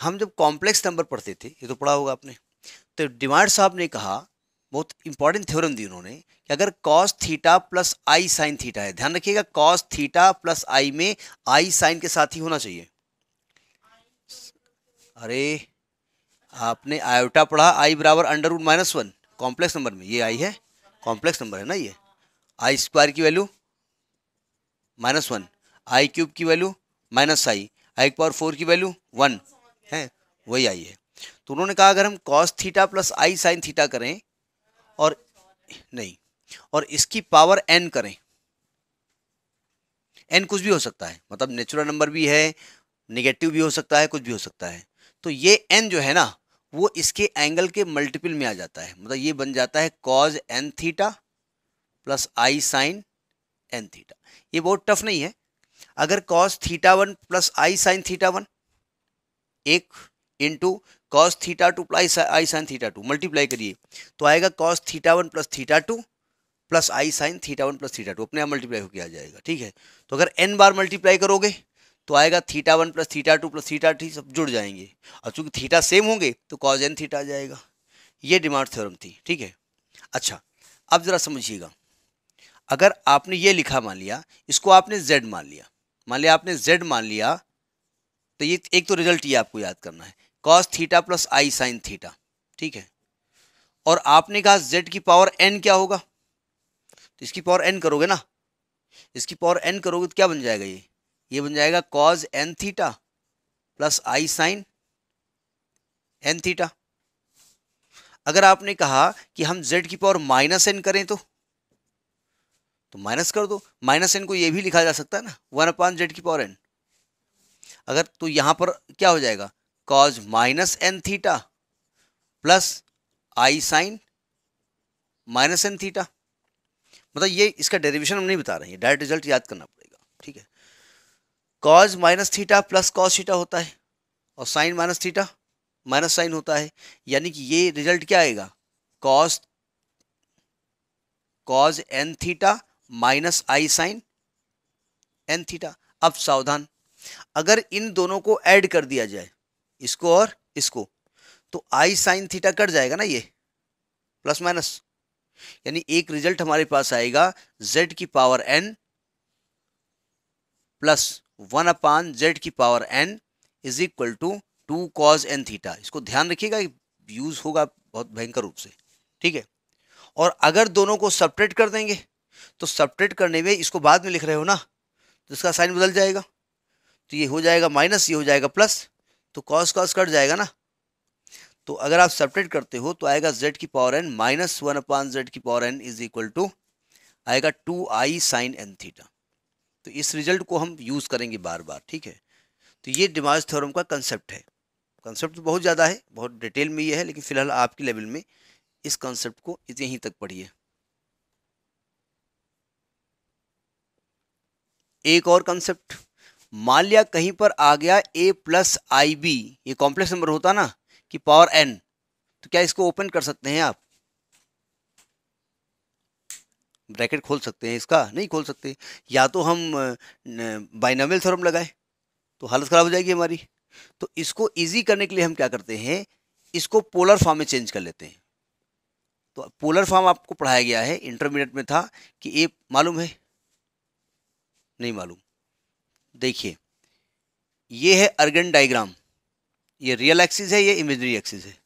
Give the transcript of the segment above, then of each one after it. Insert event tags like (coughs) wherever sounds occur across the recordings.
हम जब complex number पढ़ते थे, ये तो पढ़ा होगा आपने तो डिमांड साहब ने कहा, बहुत इंपॉर्टेंट थ्योरम दी उन्होंने, कि अगर cos theta plus I sine theta है, ध्यान रखिएगा कॉस थीटा प्लस आई में आई साइन के साथ ही होना चाहिए। अरे, आपने आयोटा पढ़ा आई बराबर under root minus one complex number में, ये आई है कॉम्प्लेक्स नंबर है ना ये? आई स्क्वायर की value minus one I cube की value minus I I power four की वैल्यू वन है, वही आई है। तो उन्होंने कहा, अगर हम cos theta plus I sine theta करें और नहीं, और इसकी पावर एन करें एन कुछ भी हो सकता है। मतलब नेचुरल नंबर भी है निगेटिव भी हो सकता है, कुछ भी हो सकता है। तो ये एन जो है ना, वो इसके एंगल के मल्टीपल में आ जाता है। मतलब ये बन जाता है cos N theta plus I sine N theta ये बहुत टफ नहीं है। अगर cos theta one plus I sine theta one एक into cos theta two plus I sine theta two multiply करिए। तो आएगा cos theta one plus theta two plus I sine theta one plus theta two अपने आप multiply होकर आ जाएगा, ठीक है? तो अगर एन बार मल्टीप्लाई करोगे तो आएगा theta one plus theta two plus theta three सब जुड़ जाएँगे। और चूँकि थीटा सेम होंगे तो कॉज एन थीटा आ जाएगा। ये डिमांड थ्योरम थी, ठीक है? अच्छा अब ज़रा समझिएगा। अगर आपने ये लिखा मान लिया, इसको आपने जेड मान लिया। मान लिया आपने जेड मान लिया तो ये एक तो रिज़ल्ट ये आपको याद करना है। Cos theta plus I sine theta ठीक है? और आपने कहा जेड की पावर एन क्या होगा? तो इसकी पावर एन करोगे ना? इसकी पावर एन करोगे तो क्या बन जाएगा ये? ये बन जाएगा cos N theta plus I sine N theta अगर आपने कहा कि हम जेड की पावर माइनस एन करें तो? तो माइनस कर दो। माइनस एन को ये भी लिखा जा सकता है ना? वन अपान जेड की पावर एन अगर तो यहाँ पर क्या हो जाएगा? Cos minus N theta plus I sine minus N theta मतलब ये इसका डेरिवेशन हम नहीं बता रहे हैं। डायरेक्ट रिज़ल्ट याद करना पड़ेगा। ठीक है? Cos minus theta plus cos theta होता है और sine minus theta minus sine होता है। यानी कि ये रिज़ल्ट क्या आएगा? Cos cos N theta minus I sine N theta अब सावधान। अगर इन दोनों को ऐड कर दिया जाए, इसको और इसको तो आई साइन थीटा कट जाएगा ना ये प्लस माइनस यानी एक रिज़ल्ट हमारे पास आएगा z की power n plus one upon Z की power N is equal to two cos N theta इसको ध्यान रखिएगा यूज़ होगा बहुत भयंकर रूप से, ठीक है? और अगर दोनों को सपरेट कर देंगे तो सपरेट करने में इसको बाद में लिख रहे हो ना तो इसका साइन बदल जाएगा। तो ये हो जाएगा माइनस, ये हो जाएगा प्लस तो कॉस कॉस कट जाएगा ना। तो अगर आप सेपरेट करते हो तो आएगा जेड की power N minus one upon Z की power N is equal to आएगा two I sine N theta तो इस रिज़ल्ट को हम यूज़ करेंगे बार बार ठीक है? तो ये डिमाज थ्योरम का कंसेप्ट है। कंसेप्ट तो बहुत ज़्यादा है, बहुत डिटेल में ये है, लेकिन फ़िलहाल आपके लेवल में इस कंसेप्ट को यहीं तक पढ़िए। एक और कंसेप्ट मान लिया कहीं पर आ गया ए प्लस आई बी ये कॉम्प्लेक्स नंबर होता ना, कि पावर एन तो क्या इसको ओपन कर सकते हैं आप? ब्रैकेट खोल सकते हैं इसका, नहीं खोल सकते। या तो हम बाइनामियल थ्योरम लगाए तो हालत ख़राब हो जाएगी हमारी। तो इसको इजी करने के लिए हम क्या करते हैं, इसको पोलर फॉर्म में चेंज कर लेते हैं। तो पोलर फॉर्म आपको पढ़ाया गया है इंटरमीडिएट में था, कि ए मालूम है? नहीं मालूम। देखिए, ये है अर्गन डायग्राम। ये रियल एक्सिस है, ये इमेजरी एक्सिस है।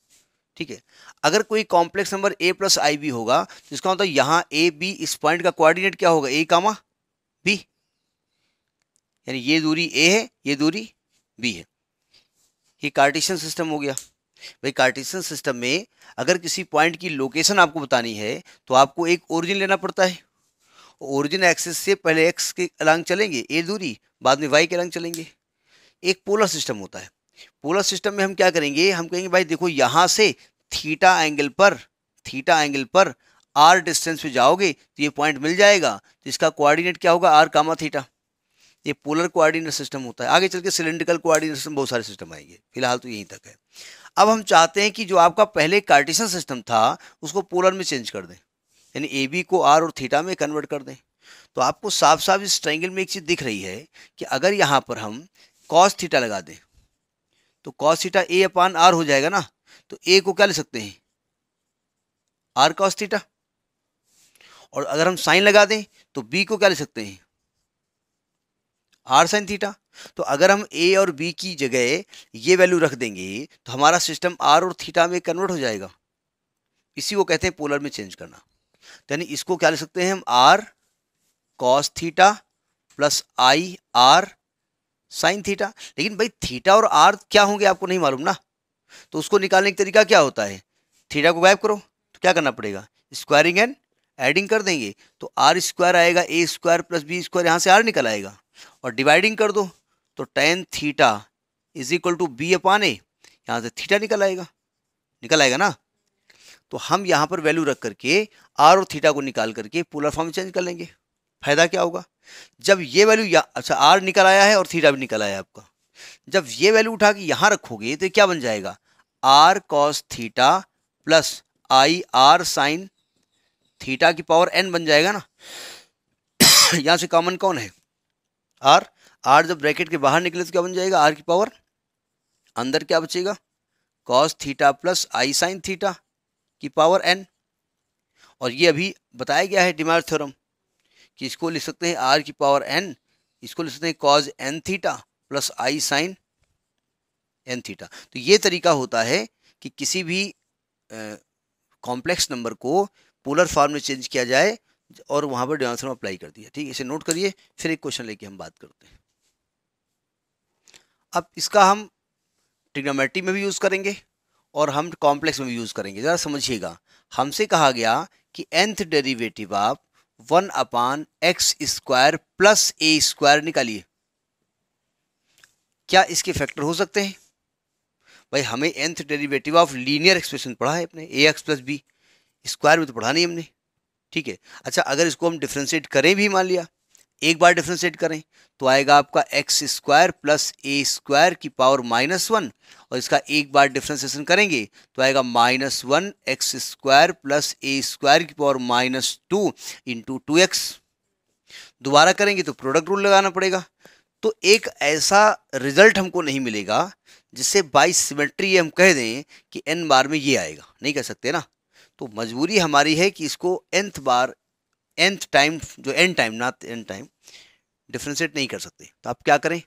ठीक है? अगर कोई complex number A plus I B होगा इसका मतलब यहाँ ए, बी, इस पॉइंट का कोऑर्डिनेट क्या होगा? A comma B. यानी ये दूरी ए है, ये दूरी बी है। ये कार्टिशियन सिस्टम हो गया। भाई, कार्टिशियन सिस्टम में अगर किसी पॉइंट की लोकेशन आपको बतानी है तो आपको एक ओरिजिन लेना पड़ता है। ओरिजिन एक्सिस से पहले एक्स के अलंग चलेंगे ए दूरी, बाद में वाई के अलंग चलेंगे। एक पोलर सिस्टम होता है। पोलर सिस्टम में हम क्या करेंगे? हम कहेंगे, भाई देखो, यहाँ से थीटा एंगल पर थीटा एंगल पर आर डिस्टेंस पे जाओगे तो ये पॉइंट मिल जाएगा। तो इसका कोऑर्डिनेट क्या होगा? आर कामा थीटा ये पोलर कोऑर्डिनेट सिस्टम होता है। आगे चल के सिलेंड्रिकल कोऑर्डिनेट सिस्टम बहुत सारे सिस्टम आएँगे। फ़िलहाल तो यहीं तक है। अब हम चाहते हैं कि जो आपका पहले कार्टिशन सिस्टम था, उसको पोलर में चेंज कर दें। यानी ए बी को आर और थीटा में कन्वर्ट कर दें। तो आपको साफ़ साफ़ इस ट्राइंगल में एक चीज़ दिख रही है कि अगर यहाँ पर हम कॉस थीटा लगा दें तो cos theta A upon R हो जाएगा ना? तो ए को क्या ले सकते हैं? आर कॉस थीटा और अगर हम साइन लगा दें तो बी को क्या ले सकते हैं? आर साइन थीटा तो अगर हम ए और बी की जगह ये वैल्यू रख देंगे तो हमारा सिस्टम आर और थीटा में कन्वर्ट हो जाएगा। इसी को कहते हैं पोलर में चेंज करना। यानी इसको क्या ले सकते हैं हम? R cos theta plus I R sine theta लेकिन भाई थीटा और आर क्या होंगे आपको नहीं मालूम ना? तो उसको निकालने का तरीका क्या होता है? थीटा को गायब करो तो क्या करना पड़ेगा? स्क्वायरिंग एंड एडिंग कर देंगे। तो आर स्क्वायर आएगा A square plus B square यहाँ से आर निकल आएगा। और डिवाइडिंग कर दो तो tan theta is equal to B upon A यहाँ से थीटा निकल आएगा। निकल आएगा ना? तो हम यहाँ पर वैल्यू रख करके आर और थीटा को निकाल करके पोलर फॉर्म चेंज कर लेंगे। फ़ायदा क्या होगा? जब ये वैल्यू या अच्छा आर निकल आया है और थीटा भी निकल आया है आपका। जब ये वैल्यू उठा के यहाँ रखोगे तो क्या बन जाएगा? R cos theta plus I R sine theta की पावर एन बन जाएगा ना? (coughs) यहाँ से कॉमन कौन है? आर आर जब ब्रैकेट के बाहर निकले तो क्या बन जाएगा? आर की पावर अंदर क्या बचेगा? Cos theta plus I sine theta की पावर एन। और ये अभी बताया गया है डिमार्ड थ्योरम कि इसको लिख सकते हैं आर की पावर एन, इसको लिख सकते हैं cos N theta plus I sine N theta. तो ये तरीका होता है कि किसी भी कॉम्प्लेक्स नंबर को पोलर फॉर्म में चेंज किया जाए और वहाँ पर डिमांड थ्योरम अप्लाई कर दिया। ठीक है, इसे नोट करिए, फिर एक क्वेश्चन लेके हम बात करते हैं। अब इसका हम ट्रिग्नोमेट्री में भी यूज़ करेंगे। और हम कॉम्प्लेक्स में भी यूज़ करेंगे। ज़रा समझिएगा। हमसे कहा गया कि nth डेरिवेटिव आप one upon X square plus A square निकालिए। क्या इसके फैक्टर हो सकते हैं? भाई, हमें nth derivative of linear expression पढ़ा है अपने A X plus B square में तो पढ़ा नहीं हमने। ठीक है। अच्छा अगर इसको हम डिफ्रेंशिएट करें भी, मान लिया एक बार डिफ्रेंशिएट करें तो आएगा आपका X square plus A square की पावर माइनस वन और इसका एक बार डिफ्रेंसिएशन करेंगे तो आएगा minus one X square plus A square की power minus two into two X दोबारा करेंगे तो प्रोडक्ट रूल लगाना पड़ेगा। तो एक ऐसा रिज़ल्ट हमको नहीं मिलेगा, जिससे बाई सिमेट्री हम कह दें कि एन बार में ये आएगा। नहीं कह सकते ना? तो मजबूरी हमारी है कि इसको nth बार nth टाइम जो एन टाइम ना एन टाइम डिफ्रेंशिएट नहीं कर सकते। तो आप क्या करें?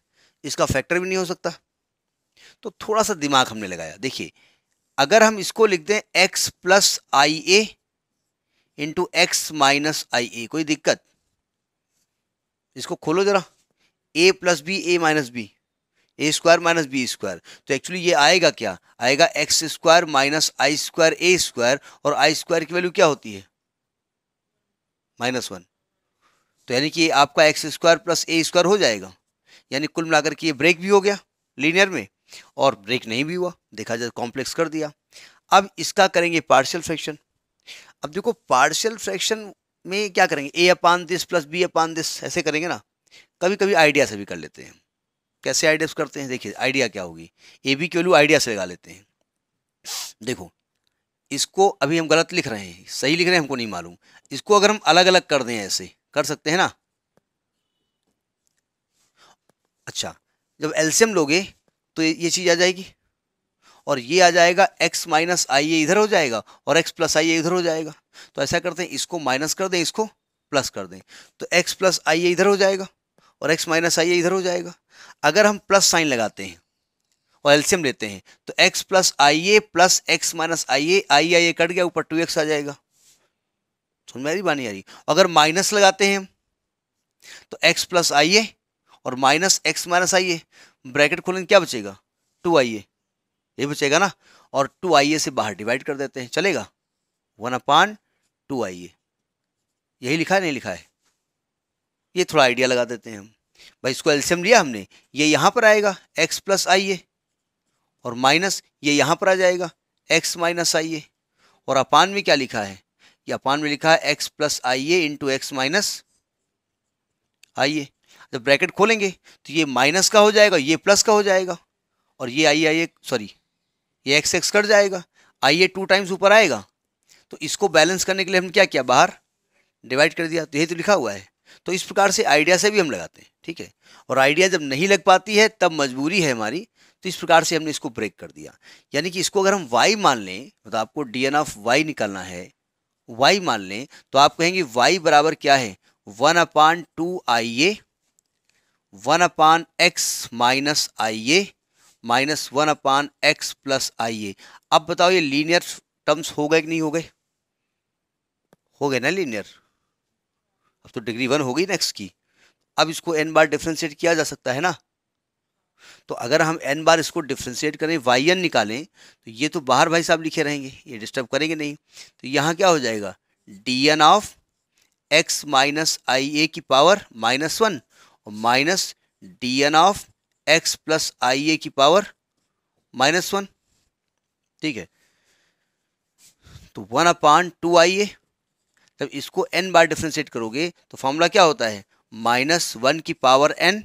इसका फैक्टर भी नहीं हो सकता। तो थोड़ा सा दिमाग हमने लगाया। देखिए, अगर हम इसको लिख दें x plus I A into X minus I A कोई दिक्कत? इसको खोलो जरा। a plus B A minus B A square minus B square तो एक्चुअली ये आएगा क्या? आएगा X square minus I square A square और आई स्क्वायर की वैल्यू क्या होती है? Minus one. तो यानी कि आपका X square plus A square हो जाएगा। यानी कुल मिलाकर के ये ब्रेक भी हो गया लीनियर में और ब्रेक नहीं भी हुआ, देखा जाए कॉम्प्लेक्स कर दिया। अब इसका करेंगे पार्शियल फ्रैक्शन। अब देखो, पार्शियल फ्रैक्शन में क्या करेंगे? A upon this plus B upon this, ऐसे करेंगे ना कभी कभी आइडिया से भी कर लेते हैं। कैसे आइडिया करते हैं? देखिए, आइडिया क्या होगी? ए बी की वैल्यू आइडिया से लगा लेते हैं। देखो इसको अभी हम गलत लिख रहे हैं, सही लिख रहे हैं, हमको नहीं मालूम। इसको अगर हम अलग अलग कर दें ऐसे, कर सकते हैं ना? अच्छा जब एल्सियम लोगे तो ये चीज़ आ जाएगी। और ये आ जाएगा, x माइनस आई ए इधर हो जाएगा, और x प्लस आई ए इधर हो जाएगा। तो ऐसा करते हैं, इसको माइनस कर दें, इसको प्लस कर दें। तो x प्लस आई ए इधर हो जाएगा, और x माइनस आई ए इधर हो जाएगा। अगर हम प्लस साइन लगाते हैं और एल्सियम लेते हैं। तो x plus I A plus X minus I A I I A cut गया, ऊपर टू एक्स आ जाएगा। सुन मेरी बानी आ रही? अगर माइनस लगाते हैं तो x प्लस आई ए और minus X minus I A bracket खोलेंगे, क्या बचेगा? टू आई ए ये बचेगा ना? और टू आई ए से बाहर डिवाइड कर देते हैं। चलेगा? वन अपान टू आई ए यही लिखा है, नहीं लिखा है? ये थोड़ा आइडिया लगा देते हैं हम। भाई, इसको एल्सियम लिया हमने। ये यहाँ पर आएगा एक्स प्लस आई ए और माइनस ये यहाँ पर आ जाएगा एक्स माइनस आई ए और अपान में क्या लिखा है? ये अपान में लिखा है X plus I A into X minus I A जब ब्रैकेट खोलेंगे तो ये माइनस का हो जाएगा, ये प्लस का हो जाएगा, और ये आई आई ए सॉरी ये एक्स एक्स कट जाएगा आई ए टू टाइम्स ऊपर आएगा। तो इसको बैलेंस करने के लिए हमने क्या किया? बाहर डिवाइड कर दिया। तो यही तो लिखा हुआ है। तो इस प्रकार से आइडिया से भी हम लगाते हैं, ठीक है? और आइडिया जब नहीं लग पाती है, तब मजबूरी है हमारी तो इस प्रकार से हमने इसको ब्रेक कर दिया। यानी कि इसको अगर हम वाई मान लें तो आपको डी एन ऑफ़ वाई निकालना है। वाई मान लें तो आप कहेंगे वाई बराबर क्या है? One upon two I A, one upon X minus I A, minus one upon X plus I A. अब बताओ ये लीनियर टर्म्स हो गए कि नहीं हो गए? हो गए ना लीनियर अब तो डिग्री वन हो गई ना एक्स की। अब इसको एन बार डिफ्रेंशिएट किया जा सकता है ना? तो अगर हम एन बार इसको डिफ्रेंशिएट करें वाई एन निकालें तो ये तो बाहर भाई साहब लिखे रहेंगे, ये डिस्टर्ब करेंगे नहीं। तो यहाँ क्या हो जाएगा? D N of X minus I A की पावर माइनस वन और minus D N of X plus I A की पावर माइनस वन ठीक है? तो वन अपान टू आई ए तब इसको एन बार डिफ्रेंशिएट करोगे तो फॉर्मूला क्या होता है? माइनस वन की power N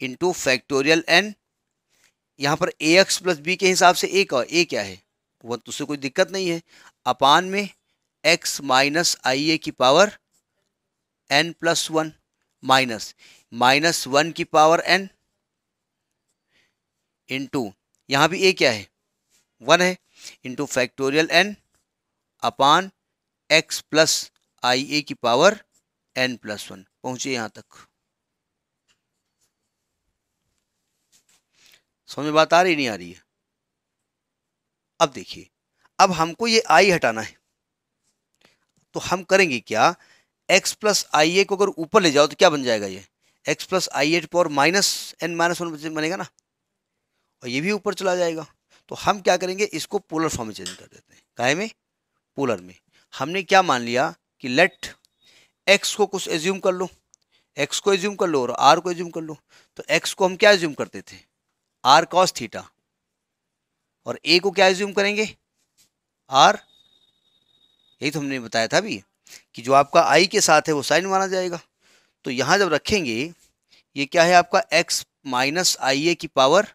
into factorial N यहाँ पर ए एक्स प्लस बी के हिसाब से ए का ए क्या है? वो तो उससे कोई दिक्कत नहीं है। अपान में एक्स माइनस आई ए की power N plus one minus minus one की पावर एन इंटू यहाँ भी ए क्या है? वन है into factorial N upon X plus I A की पावर एन प्लस वन पहुँचे यहाँ तक। समझ में बात आ रही नहीं आ रही है? अब देखिए, अब हमको ये आई हटाना है। तो हम करेंगे क्या? X प्लस आई ए को अगर ऊपर ले जाओ तो क्या बन जाएगा ये? X plus I A power minus N minus one बनेगा ना? और ये भी ऊपर चला जाएगा। तो हम क्या करेंगे? इसको पोलर फॉर्म में चेंज कर देते हैं। काहे में? पोलर में। हमने क्या मान लिया कि लेट एक्स को कुछ एज्यूम कर लो? एक्स को एज्यूम कर लो और आर को एज्यूम कर लो? तो एक्स को हम क्या एज्यूम करते थे? आर कॉस थीटा और ए को क्या एज्यूम करेंगे? आर यही तो हमने बताया था अभी कि जो आपका आई के साथ है वो साइन माना जाएगा। तो यहाँ जब रखेंगे, ये क्या है आपका एक्स माइनस आई ए की power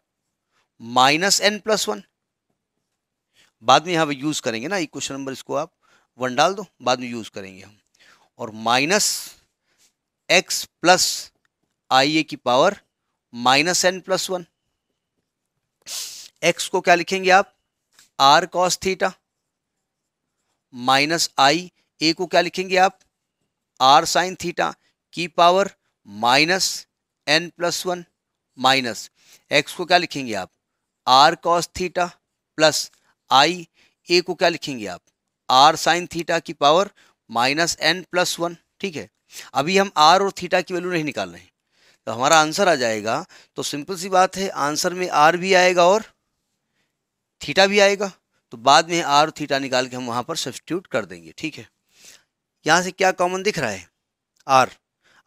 minus N plus one बाद में यहाँ यूज़ करेंगे ना क्वेश्चन नंबर इसको आप। वन डाल दो, बाद में यूज़ करेंगे हम। और minus x plus i a की power minus n plus one x को क्या लिखेंगे आप? R cos theta minus i a को क्या लिखेंगे आप? आर साइन थीटा की power minus n plus one minus x को क्या लिखेंगे आप? R cos theta plus i a को क्या लिखेंगे आप? आर साइन थीटा की power minus n plus one, ठीक है? अभी हम आर और थीटा की वैल्यू नहीं निकाल रहे हैं। तो हमारा आंसर आ जाएगा तो सिंपल सी बात है, आंसर में आर भी आएगा और थीटा भी आएगा तो बाद में आर थीटा निकाल के हम वहाँ पर सब्सटीट्यूट कर देंगे, ठीक है? यहाँ से क्या कॉमन दिख रहा है? आर।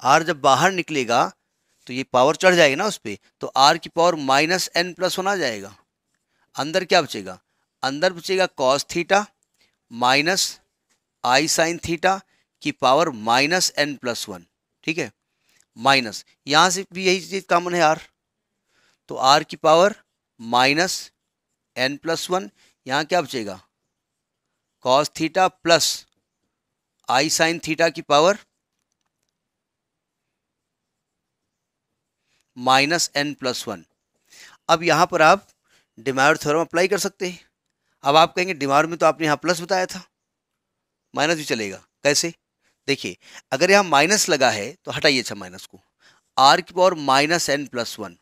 आर जब बाहर निकलेगा तो ये पावर चढ़ जाएगी ना उस पर तो आर की power minus n plus one आ जाएगा। अंदर क्या बचेगा? अंदर बचेगा cos theta minus i sine theta की power minus n plus one, ठीक है? माइनस, यहाँ से भी यही चीज़ कॉमन है आर तो आर की power minus n plus one, यहाँ क्या बचेगा? Cos theta plus i sine theta की power minus n plus one. अब यहाँ पर आप डिमायर थ्योरम अप्लाई कर सकते हैं। अब आप कहेंगे, डिमांड में तो आपने यहाँ प्लस बताया था। माइनस भी चलेगा। कैसे? देखिए, अगर यहाँ माइनस लगा है तो हटाइए अच्छा माइनस को। आर की power minus n plus one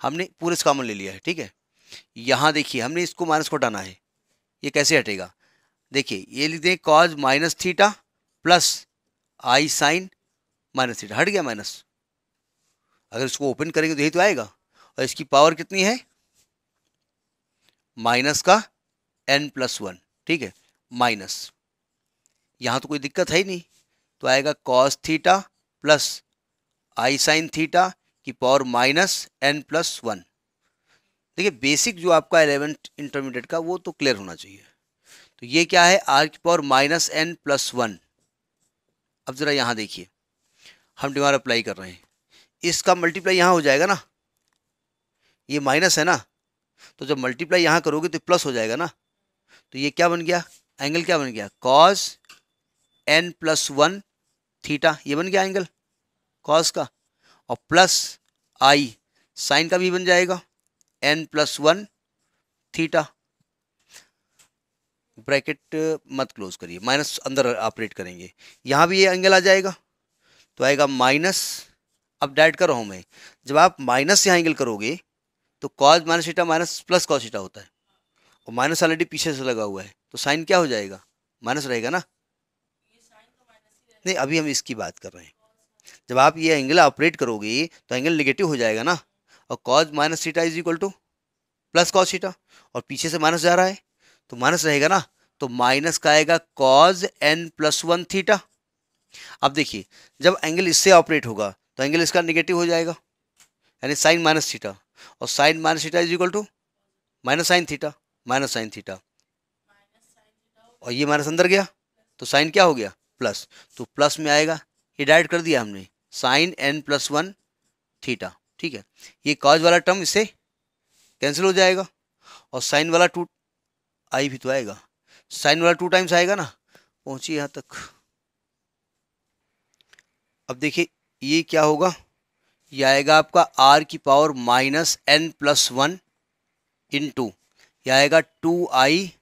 हमने पूरे कॉमन ले लिया है, ठीक है? यहाँ देखिए, हमने इसको माइनस को हटाना है। ये कैसे हटेगा? देखिए, ये लिख दें cos minus theta plus i sine minus theta हट गया माइनस अगर इसको ओपन करेंगे तो यही तो आएगा। और इसकी पावर कितनी है? माइनस का एन प्लस वन ठीक है? माइनस यहाँ तो कोई दिक्कत है ही नहीं। तो आएगा cos theta plus i sine theta की power minus n plus one देखिए बेसिक जो आपका एलेवेंथ इंटरमीडिएट का, वो तो क्लियर होना चाहिए। तो ये क्या है? आर की power minus n plus one अब ज़रा यहाँ देखिए। हम डिमार अप्लाई कर रहे हैं। इसका मल्टीप्लाई यहाँ हो जाएगा ना? ये माइनस है ना? तो जब मल्टीप्लाई यहाँ करोगे तो प्लस हो जाएगा ना? तो ये क्या बन गया? एंगल क्या बन गया? Cos n plus one theta ये बन गया एंगल कॉस का। और प्लस आई साइन का भी बन जाएगा। N plus one theta bracket मत क्लोज करिए। माइनस अंदर ऑपरेट करेंगे। यहाँ भी ये एंगल आ जाएगा। तो आएगा माइनस अब डायरेक्ट कर रहा हूँ मैं। जब आप माइनस यहाँ एंगल करोगे तो cos minus theta minus plus cos theta होता है। और माइनस ऑलरेडी पीछे से लगा हुआ है तो साइन क्या हो जाएगा? माइनस रहेगा ना? नहीं, अभी हम इसकी बात कर रहे हैं। जब आप ये एंगल ऑपरेट करोगे तो एंगल निगेटिव हो जाएगा ना? और cos minus theta is equal to plus cos theta और पीछे से माइनस जा रहा है तो माइनस रहेगा ना? तो माइनस का आएगा cos n plus one theta अब देखिए, जब एंगल इससे ऑपरेट होगा तो एंगल इसका निगेटिव हो जाएगा, यानी साइन माइनस थीटा और sine minus theta is equal to minus sine theta minus sine theta. और ये माइनस अंदर गया तो साइन क्या हो गया? प्लस। तो प्लस में आएगा, ये डायरेक्ट कर दिया हमने, sine n plus one theta, ठीक है? ये कॉज वाला टर्म इससे कैंसिल हो जाएगा, और साइन वाला टू आई भी तो आएगा। साइन वाला टू टाइम्स आएगा ना पहुंचिए यहाँ तक। अब देखिए, ये क्या होगा? ये आएगा आपका आर की power minus n plus one into यह आएगा two i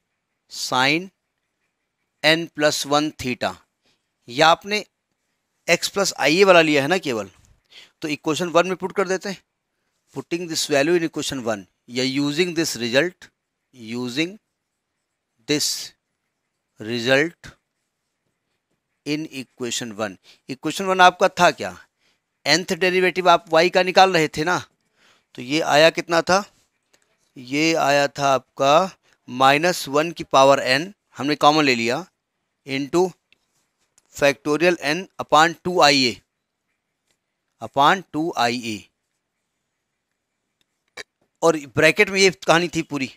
sine n plus one theta. या आपने एक्स प्लस आई ए वाला लिया है ना केवल? तो इक्वेशन वन में पुट कर देते हैं। Putting this value in equation one. या using this result, using this result in equation one. Equation one आपका था क्या? एंथ डेरिवेटिव आप वाई का निकाल रहे थे ना? तो ये आया कितना था? ये आया था आपका माइनस वन की पावर एन, हमने कॉमन ले लिया into factorial n upon two i a upon two i a और ब्रैकेट में ये कहानी थी पूरी,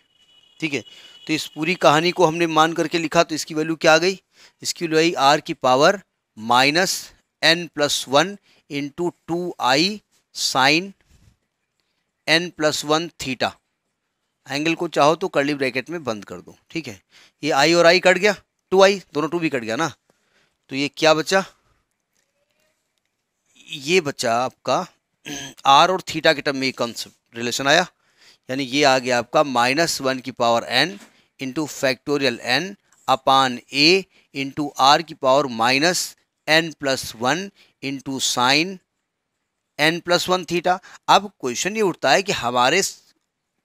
ठीक है? तो इस पूरी कहानी को हमने मान करके लिखा तो इसकी वैल्यू क्या आ गई? इसकी वैल्यू आई आर की power minus n plus one into two i sine n plus one theta angle को चाहो तो कर्ली ब्रैकेट में बंद कर दो, ठीक है? ये आई और आई कट गया टू आई दोनों टू भी कट गया ना? तो ये क्या बचा? ये बचा आपका (clears throat) आर और थीटा के टर्म में कॉन्सेप्ट रिलेशन आया। यानी ये आ गया आपका माइनस वन की power n into factorial n upon a into r की power minus n plus one into sine n plus one theta अब क्वेश्चन ये उठता है कि हमारे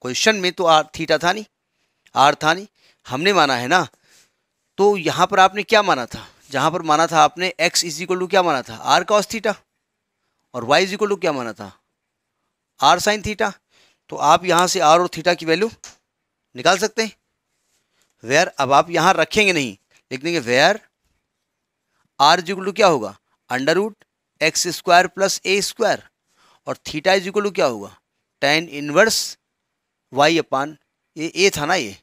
क्वेश्चन में तो आर थीटा था नहीं, आर था नहीं। हमने माना है ना? तो यहाँ पर आपने क्या माना था? जहाँ पर माना था आपने एक्स इज़ इक्वल टू क्या माना था? आर कॉस थीटा और वाई इज़ इक्वल टू क्या माना था? आर साइन थीटा तो आप यहाँ से आर और थीटा की वैल्यू निकाल सकते हैं। वेयर अब आप यहाँ रखेंगे नहीं लिख देंगे where r is equal to क्या होगा? Under root x square plus a square और थीटा इज़ इक्वल टू क्या होगा? टेन इनवर्स वाई अपान, ये ए था ना ये?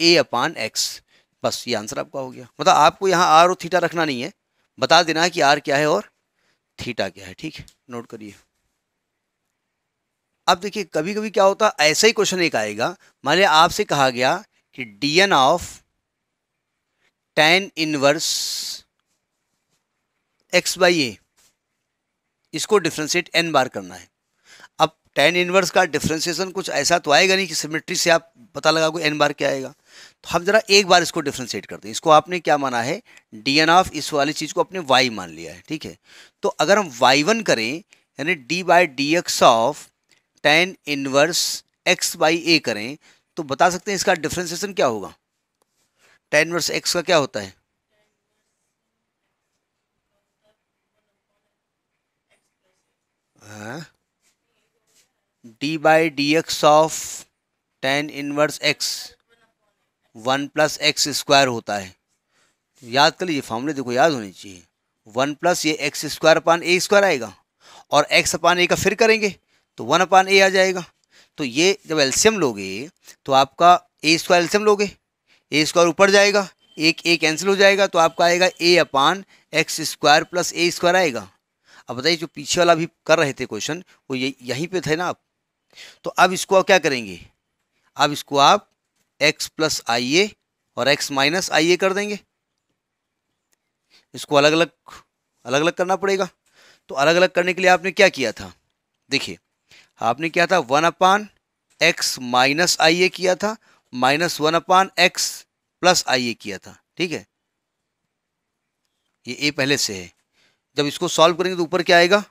A upon x. बस ये आंसर आपका हो गया। मतलब आपको यहाँ आर और थीटा रखना नहीं है। बता देना है कि आर क्या है और थीटा क्या है, ठीक है? नोट करिए। अब देखिए कभी कभी क्या होता है ऐसा ही क्वेश्चन एक आएगा। मान लिया आपसे कहा गया कि d n of tan inverse x by a, इसको डिफ्रेंशिएट एन बार करना है। टेन इनवर्स का डिफ्रेंसिएशन कुछ ऐसा तो आएगा नहीं कि सिमेट्री से आप पता लगाओगे एन बार क्या आएगा। तो हम जरा एक बार इसको डिफ्रेंशिएट करते हैं। इसको आपने क्या माना है? डी एन ऑफ़ इस वाली चीज़ को अपने वाई मान लिया है, ठीक है? तो अगर हम वाई वन करें, यानी d by d x of tan inverse x by a करें तो बता सकते हैं इसका डिफ्रेंसिएशन क्या होगा? टेन इनवर्स एक्स का क्या होता है? D by d x of tan inverse x one plus x square होता है। याद कर लीजिए फॉर्मूले देखो, याद होनी चाहिए। वन प्लस ये x square upon a square आएगा और एक्स अपान ए का फिर करेंगे तो वन अपान ए आ जाएगा। तो ये जब एल्शियम लोगे तो आपका ए स्क्वायर एल्सियम लोगे। ए स्क्वायर ऊपर जाएगा, एक ए कैंसिल हो जाएगा तो आपका आएगा a upon x square plus a square आएगा। अब बताइए, जो पीछे वाला भी कर रहे थे क्वेश्चन वो ये, यहीं पे थे ना आप? तो अब इसको आप क्या करेंगे? अब इसको आप एक्स प्लस आई ए और एक्स माइनस आई ए कर देंगे। इसको अलग अलग अलग अलग करना पड़ेगा। तो अलग अलग करने के लिए आपने क्या किया था? देखिए, आपने क्या था? One upon x minus i a किया था minus one upon x plus i a किया था। ठीक है? ये ए पहले से है। जब इसको सॉल्व करेंगे तो ऊपर क्या आएगा?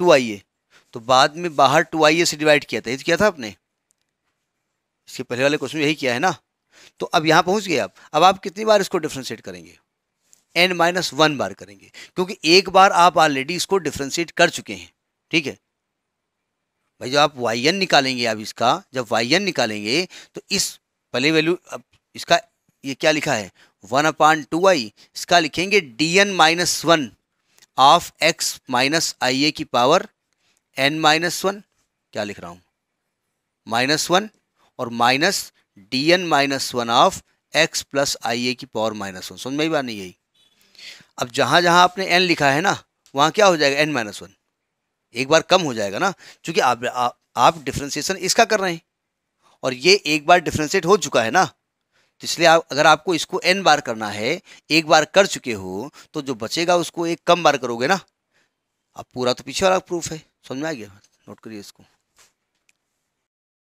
टू आई ए तो बाद में बाहर टू आई ए से डिवाइड किया था। ये किया था आपने? इसके पहले वाले क्वेश्चन यही किया है ना? तो अब यहाँ पहुँच गए आप। अब आप कितनी बार इसको डिफ्रेंशिएट करेंगे? एन माइनस वन बार करेंगे। क्योंकि एक बार आप ऑलरेडी इसको डिफ्रेंशिएट कर चुके हैं। ठीक है? भाई जो आप वाई एन निकालेंगे अब इसका, जब वाई एन निकालेंगे तो इस पहले वैल्यू अब इसका ये क्या लिखा है? वन अपान टू आई इसका लिखेंगे d n minus one of x minus i a की पावर एन माइनस वन क्या लिख रहा हूँ? माइनस वन और minus d n minus one of x plus i a की पावर माइनस वन समझ में बात नहीं यही अब जहाँ जहाँ आपने एन लिखा है ना वहाँ क्या हो जाएगा? एन माइनस वन एक बार कम हो जाएगा ना क्योंकि आप आप, आप डिफ्रेंसिएशन इसका कर रहे हैं। और ये एक बार डिफ्रेंशिएट हो चुका है ना तो इसलिए आप अगर आपको इसको एन बार करना है एक बार कर चुके हो तो जो बचेगा उसको एक कम बार करोगे ना। अब पूरा तो पीछे वाला प्रूफ है। समझ में आ गया? नोट करिए इसको।